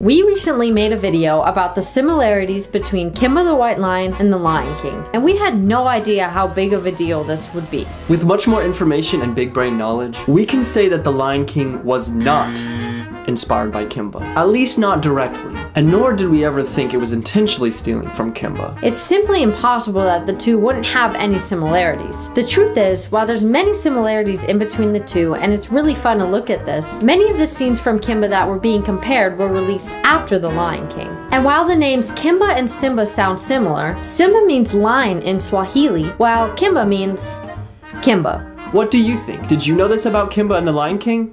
We recently made a video about the similarities between Kimba the White Lion and the Lion King, and we had no idea how big of a deal this would be. With much more information and big brain knowledge, we can say that The Lion King was not inspired by Kimba. At least not directly. And nor did we ever think it was intentionally stealing from Kimba. It's simply impossible that the two wouldn't have any similarities. The truth is, while there's many similarities in between the two, and it's really fun to look at this, many of the scenes from Kimba that were being compared were released after The Lion King. And while the names Kimba and Simba sound similar, Simba means lion in Swahili, while Kimba means Kimba. What do you think? Did you know this about Kimba and the Lion King?